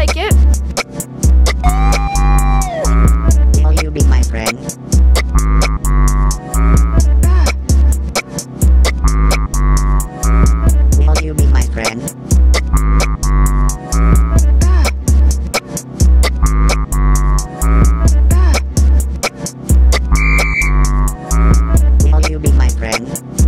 like it. Will you be my friend? Will you be my friend? Will you be my friend?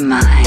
mind.